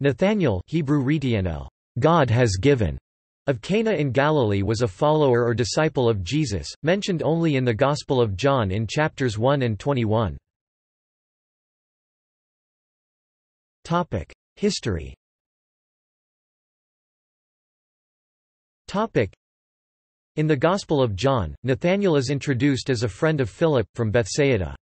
Nathanael Hebrew Retianel, God has given, of Cana in Galilee was a follower or disciple of Jesus, mentioned only in the Gospel of John in chapters 1 and 21. History In the Gospel of John, Nathanael is introduced as a friend of Philip, from Bethsaida.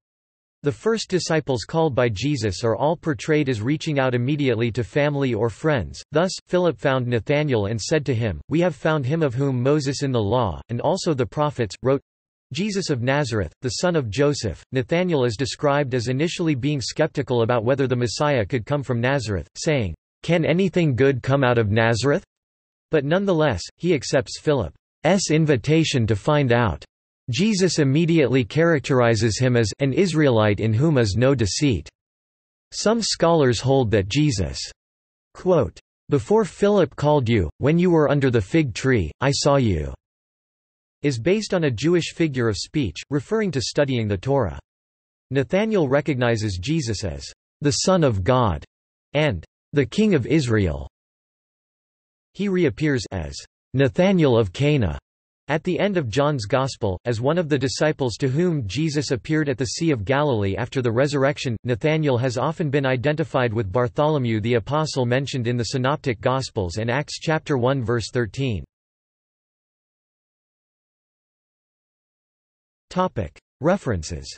The first disciples called by Jesus are all portrayed as reaching out immediately to family or friends, thus, Philip found Nathanael and said to him, We have found him of whom Moses in the law, and also the prophets, wrote. Jesus of Nazareth, the son of Joseph, Nathanael is described as initially being skeptical about whether the Messiah could come from Nazareth, saying, Can anything good come out of Nazareth? But nonetheless, he accepts Philip's invitation to find out. Jesus immediately characterizes him as an Israelite in whom is no deceit. Some scholars hold that Jesus quote, before Philip called you, when you were under the fig tree, I saw you, is based on a Jewish figure of speech, referring to studying the Torah. Nathanael recognizes Jesus as the Son of God and the King of Israel. He reappears as Nathanael of Cana at the end of John's Gospel, as one of the disciples to whom Jesus appeared at the Sea of Galilee after the resurrection, Nathanael has often been identified with Bartholomew the Apostle mentioned in the Synoptic Gospels and Acts chapter 1 verse 13. References